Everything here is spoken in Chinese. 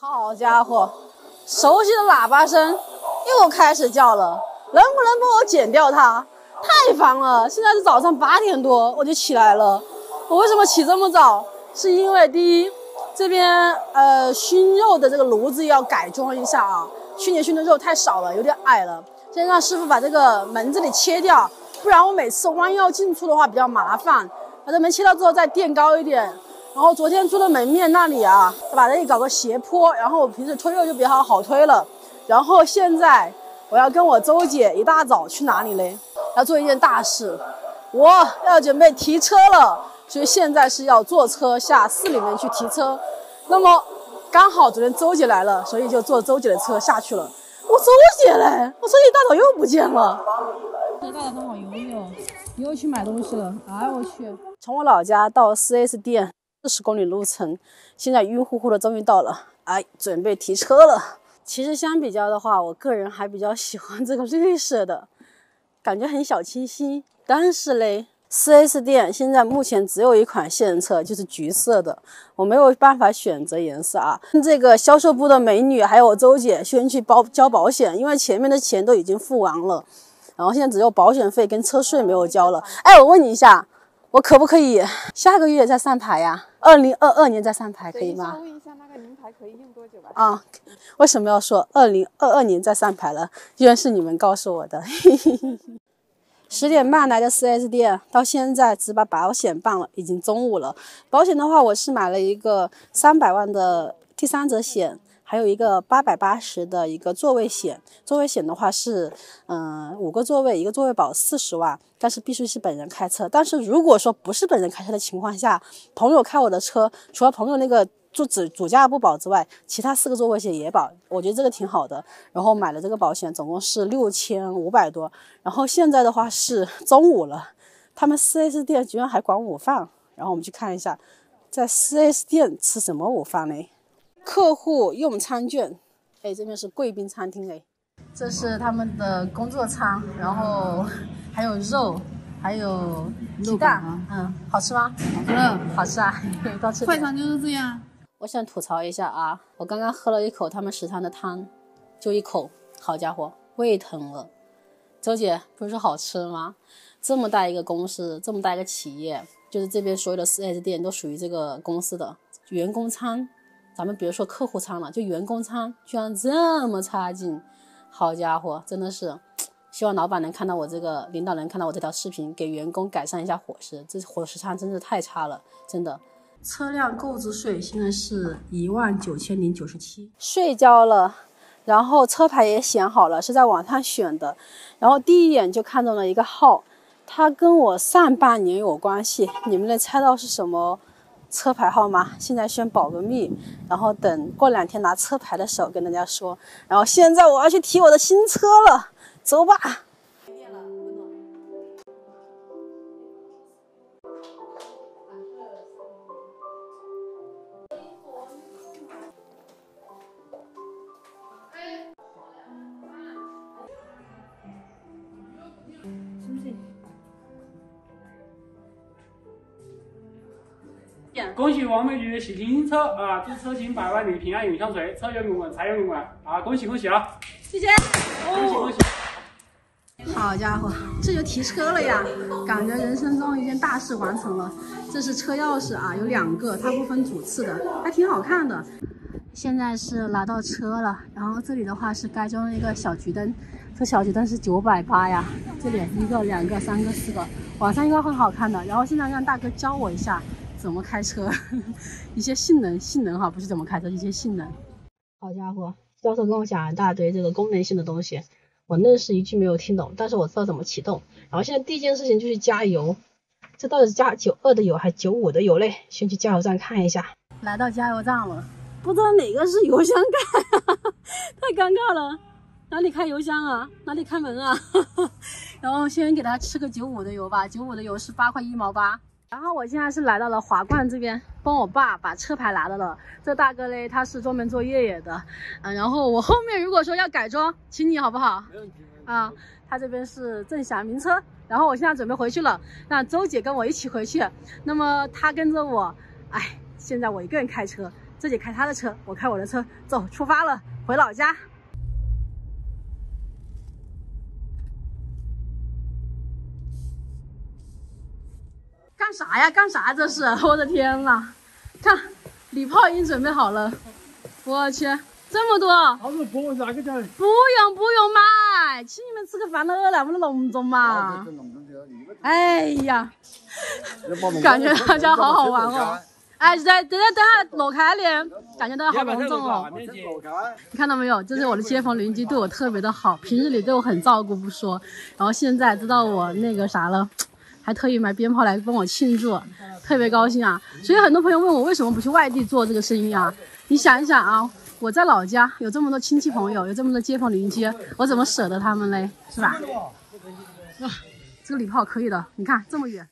好家伙，熟悉的喇叭声又开始叫了，能不能帮我剪掉它？太烦了！现在是早上八点多，我就起来了。我为什么起这么早？是因为第一，这边呃熏肉的这个炉子要改装一下啊，去年熏的肉太少了，有点矮了。先让师傅把这个门这里切掉，不然我每次弯腰进出的话比较麻烦。把这门切掉之后再垫高一点。然后昨天租的门面那里啊，把那里搞个斜坡，然后我平时推肉就比较好推了。然后现在我要跟我周姐一大早去哪里嘞？要做一件大事，我要准备提车了。所以现在是要坐车下市里面去提车。那么刚好昨天周姐来了，所以就坐周姐的车下去了。我周姐嘞，我周姐一大早又不见了。一大早上好悠悠，又去买东西了。哎我去，从我老家到 4S 店四十公里路程，现在晕乎乎的，终于到了。哎，准备提车了。其实相比较的话，我个人还比较喜欢这个绿色的，感觉很小清新。但是嘞。4S 店现在目前只有一款现车，就是橘色的，我没有办法选择颜色啊。这个销售部的美女还有我周姐先去包交保险，因为前面的钱都已经付完了，然后现在只有保险费跟车税没有交了。哎，我问你一下，我可不可以下个月再上牌呀？二零二二年再上牌可以吗？问一下那个临牌可以用多久吧？啊，为什么要说二零二二年再上牌了？居然是你们告诉我的。十点半来的 4S 店，到现在只把保险办了，已经中午了。保险的话，我是买了一个三百万的第三者险，还有一个八百八十的一个座位险。座位险的话是，嗯，五个座位，一个座位保四十万，但是必须是本人开车。但是如果说不是本人开车的情况下，朋友开我的车，除了朋友那个。就只主驾不保之外，其他四个座位险也保，我觉得这个挺好的。然后买了这个保险，总共是六千五百多。然后现在的话是中午了，他们 4S 店居然还管午饭。然后我们去看一下，在 4S 店吃什么午饭呢？客户用餐券。哎，这边是贵宾餐厅哎，这是他们的工作餐，然后还有肉，还有鸡蛋，嗯，好吃吗？好吃，好吃啊，多吃。快餐就是这样。我想吐槽一下啊，我刚刚喝了一口他们食堂的汤，就一口，好家伙，胃疼了。周姐不是好吃吗？这么大一个公司，这么大一个企业，就是这边所有的 4S 店都属于这个公司的员工餐。咱们别说客户餐了，就员工餐居然这么差劲，好家伙，真的是，希望老板能看到我这个，领导能看到我这条视频，给员工改善一下伙食。这伙食餐真是太差了，真的。车辆购置税现在是一万九千零九十七，税交了，然后车牌也选好了，是在网上选的，然后第一眼就看中了一个号，它跟我上半年有关系，你们能猜到是什么车牌号码？现在先保个密，然后等过两天拿车牌的时候跟大家说。然后现在我要去提我的新车了，走吧。恭喜王美女喜提新车啊！祝车型百万里平安永相随，车源滚滚，财源滚滚啊！恭喜恭喜啊！谢谢，恭喜恭喜！好家伙，这就提车了呀！感觉人生中一件大事完成了。这是车钥匙啊，有两个，它不分主次的，还挺好看的。现在是拿到车了，然后这里的话是该装了一个小桔灯，这小桔灯是九百八呀。这里一个、两个、三个、四个，网上应该很好看的。然后现在让大哥教我一下。怎么开车？一些性能，性能哈，不是怎么开车，一些性能。好家伙，销售跟我讲一大堆这个功能性的东西，我愣是一句没有听懂，但是我知道怎么启动。然后现在第一件事情就是加油，这到底是加九二的油还是九五的油嘞？先去加油站看一下。来到加油站了，不知道哪个是油箱盖，太尴尬了。哪里开油箱啊？哪里开门啊？然后先给他吃个九五的油吧，九五的油是八块一毛八。然后我现在是来到了华冠这边，帮我爸把车牌拿到了。这大哥嘞，他是专门做越野的，嗯，然后我后面如果说要改装，请你好不好？没问题。啊，他这边是正祥名车，然后我现在准备回去了，让周姐跟我一起回去。那么他跟着我，哎，现在我一个人开车，周姐开她的车，我开我的车，走，出发了，回老家。干啥呀？干啥？这是 我的天呐！看，礼炮已经准备好了，我去，这么多！不用不用买，请你们吃个饭了，那么的隆重嘛！哎呀，感觉大家好好玩哦！哎，在等下等下落开的，感觉大家好隆重哦！你看到没有？这是我的街坊邻居，对我特别的好，平日里对我很照顾不说，然后现在知道我那个啥了。还特意买鞭炮来帮我庆祝，特别高兴啊！所以很多朋友问我为什么不去外地做这个生意啊？你想一想啊，我在老家有这么多亲戚朋友，有这么多街坊邻居，我怎么舍得他们嘞？是吧？哇，这个礼炮可以的，你看这么远。